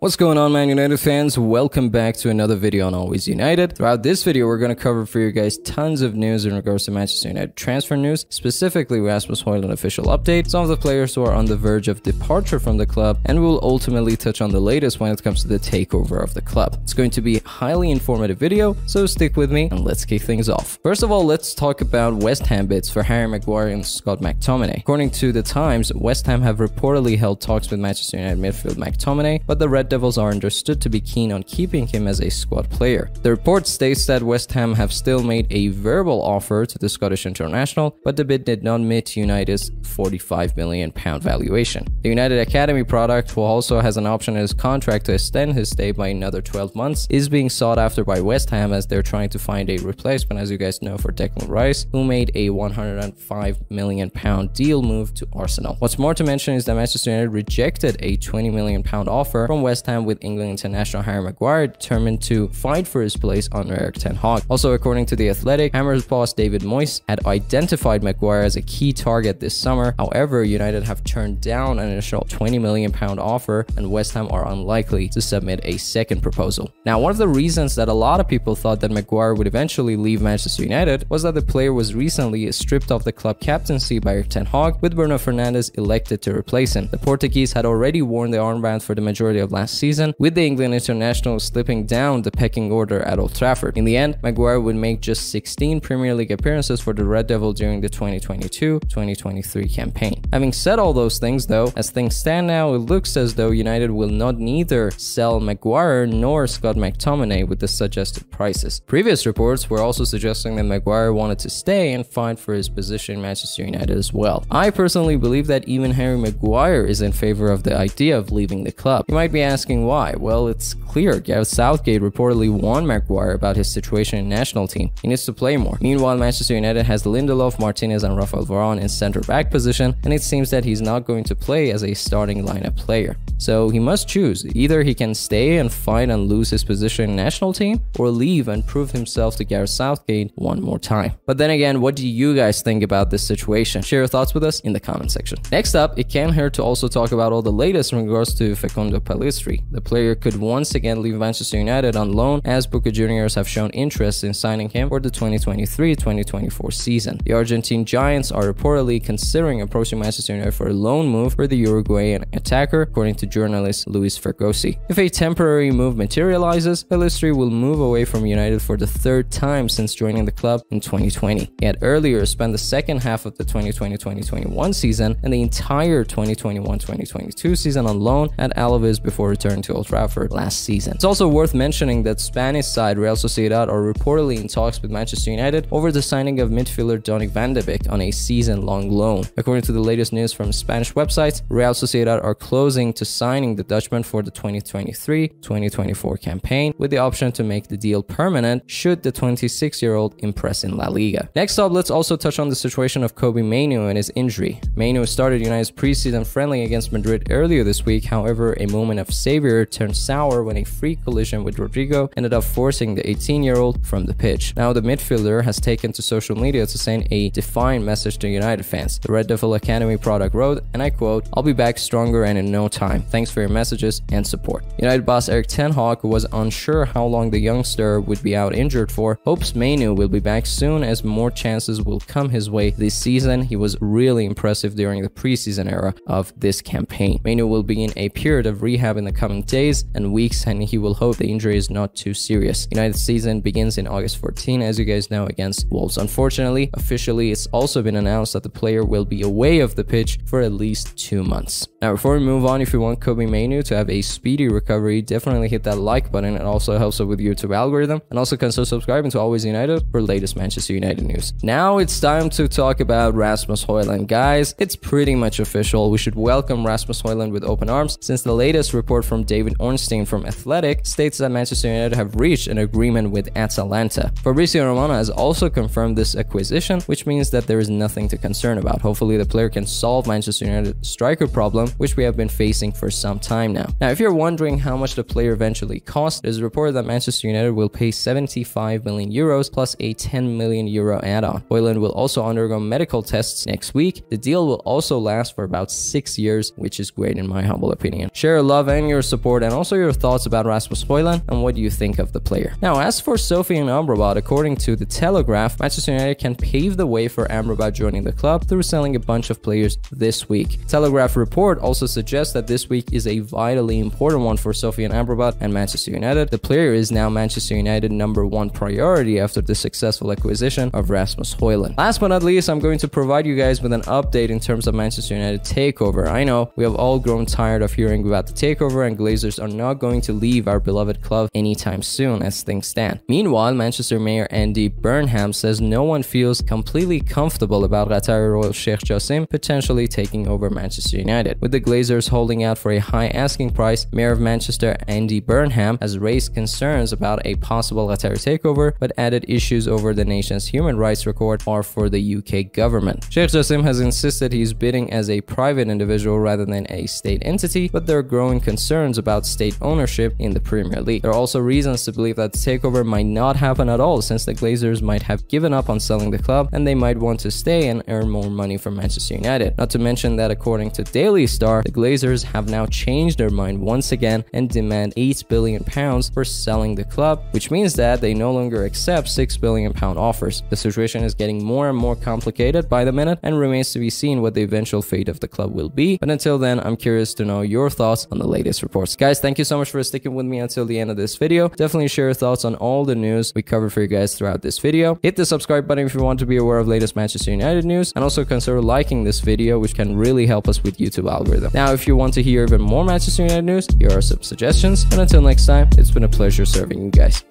What's going on Man United fans? Welcome back to another video on Always United. Throughout this video, we're going to cover for you guys tons of news in regards to Manchester United transfer news, specifically Rasmus Højlund official update, some of the players who are on the verge of departure from the club, and we'll ultimately touch on the latest when it comes to the takeover of the club. It's going to be a highly informative video, so stick with me and let's kick things off. First of all, let's talk about West Ham bids for Harry Maguire and Scott McTominay. According to the Times, West Ham have reportedly held talks with Manchester United midfield McTominay, but the Red Devils are understood to be keen on keeping him as a squad player. The report states that West Ham have still made a verbal offer to the Scottish international, but the bid did not meet United's 45 million pound valuation. The United Academy product, who also has an option in his contract to extend his stay by another 12 months, is being sought after by West Ham as they're trying to find a replacement, as you guys know, for Declan Rice, who made a 105 million pound deal move to Arsenal. What's more to mention is that Manchester United rejected a 20 million pound offer from West Ham with with England international Harry Maguire determined to fight for his place under Erik Ten Hag. Also, according to The Athletic, Hammers boss David Moyes had identified Maguire as a key target this summer. However, United have turned down an initial 20 million pound offer and West Ham are unlikely to submit a second proposal. Now, one of the reasons that a lot of people thought that Maguire would eventually leave Manchester United was that the player was recently stripped of the club captaincy by Ten Hag, with Bruno Fernandes elected to replace him. The Portuguese had already worn the armband for the majority of last season, season, with the England international slipping down the pecking order at Old Trafford. In the end, Maguire would make just 16 Premier League appearances for the Red Devil during the 2022-2023 campaign. Having said all those things though, as things stand now, it looks as though United will not neither sell Maguire nor Scott McTominay with the suggested prices. Previous reports were also suggesting that Maguire wanted to stay and fight for his position in Manchester United as well. I personally believe that even Harry Maguire is in favor of the idea of leaving the club. You might be asking why why? Well, it's clear. Gareth Southgate reportedly warned Maguire about his situation in national team. He needs to play more. Meanwhile, Manchester United has Lindelof, Martinez, and Rafael Varane in center back position, and it seems that he's not going to play as a starting lineup player. So he must choose. Either he can stay and fight and lose his position in national team, or leave and prove himself to Gareth Southgate one more time. But then again, what do you guys think about this situation? Share your thoughts with us in the comment section. Next up, it can't hurt to also talk about all the latest in regards to Facundo Pellistri. The player could once again leave Manchester United on loan as Boca Juniors have shown interest in signing him for the 2023-2024 season. The Argentine Giants are reportedly considering approaching Manchester United for a loan move for the Uruguayan attacker, according to journalist Luis Fergosi. If a temporary move materializes, Pellistri will move away from United for the third time since joining the club in 2020. He had earlier spent the second half of the 2020-2021 season and the entire 2021-2022 season on loan at Alaves before returning to Old Trafford last season. It's also worth mentioning that Spanish side Real Sociedad are reportedly in talks with Manchester United over the signing of midfielder Donny van de Beek on a season-long loan. According to the latest news from Spanish websites, Real Sociedad are closing to signing the Dutchman for the 2023-2024 campaign with the option to make the deal permanent should the 26-year-old impress in La Liga. Next up, let's also touch on the situation of Kobbie Mainoo and his injury. Mainoo started United's preseason friendly against Madrid earlier this week, however, a moment of savior turned sour when a free collision with Rodrygo ended up forcing the 18-year-old from the pitch. Now the midfielder has taken to social media to send a defiant message to United fans. The Red Devil Academy product wrote, and I quote, I'll be back stronger and in no time. Thanks for your messages and support. United boss Erik Ten Hag, was unsure how long the youngster would be out injured for, hopes Mainoo will be back soon as more chances will come his way this season. He was really impressive during the preseason era of this campaign. Mainoo will be in a period of rehab in the coming days and weeks and he will hope the injury is not too serious. United season begins in August 14 as you guys know against Wolves. Unfortunately, officially it's also been announced that the player will be away of the pitch for at least two months. Now before we move on, if you want Kobbie Mainoo to have a speedy recovery, definitely hit that like button. It also helps out with YouTube algorithm and also consider subscribing to Always United for latest Manchester United news. Now it's time to talk about Rasmus Højlund. Guys, it's pretty much official. We should welcome Rasmus Højlund with open arms since the latest report from David Ornstein from Athletic states that Manchester United have reached an agreement with Atalanta. Fabrizio Romano has also confirmed this acquisition, which means that there is nothing to concern about. Hopefully the player can solve Manchester United's striker problem which we have been facing for some time now. Now, if you're wondering how much the player eventually cost, it is reported that Manchester United will pay 75 million euros plus a 10 million euro add-on. Hojlund will also undergo medical tests next week. The deal will also last for about six years, which is great in my humble opinion. Share your love and your support and also your thoughts about Rasmus Hojlund and what you think of the player. Now, as for Sofyan Amrabat, according to the Telegraph, Manchester United can pave the way for Amrabat joining the club through selling a bunch of players this week. Telegraph report also suggests that this week is a vitally important one for Sofyan Amrabat and Manchester United. The player is now Manchester United number one priority after the successful acquisition of Rasmus Hojlund. Last but not least, I'm going to provide you guys with an update in terms of Manchester United takeover. I know we have all grown tired of hearing about the takeover and Glazers are not going to leave our beloved club anytime soon as things stand. Meanwhile, Manchester Mayor Andy Burnham says no one feels completely comfortable about Qatari Royal Sheikh Jassim potentially taking over Manchester United. With the Glazers holding out for a high asking price, Mayor of Manchester Andy Burnham has raised concerns about a possible Qatari takeover but added issues over the nation's human rights record are for the UK government. Sheikh Jassim has insisted he's bidding as a private individual rather than a state entity, but there are growing concerns about state ownership in the Premier League. There are also reasons to believe that the takeover might not happen at all since the Glazers might have given up on selling the club and they might want to stay and earn more money from Manchester United. Not to mention that according to Daily Star, the Glazers have now changed their mind once again and demand 8 billion pounds for selling the club, which means that they no longer accept 6 billion pound offers. The situation is getting more and more complicated by the minute and remains to be seen what the eventual fate of the club will be. But until then, I'm curious to know your thoughts on the latest reports. Guys, thank you so much for sticking with me until the end of this video. Definitely share your thoughts on all the news we covered for you guys throughout this video. Hit the subscribe button if you want to be aware of latest Manchester United news and also consider liking this video which can really help us with YouTube algorithm. Now, if you want to hear even more Manchester United news, here are some suggestions. And until next time, it's been a pleasure serving you guys.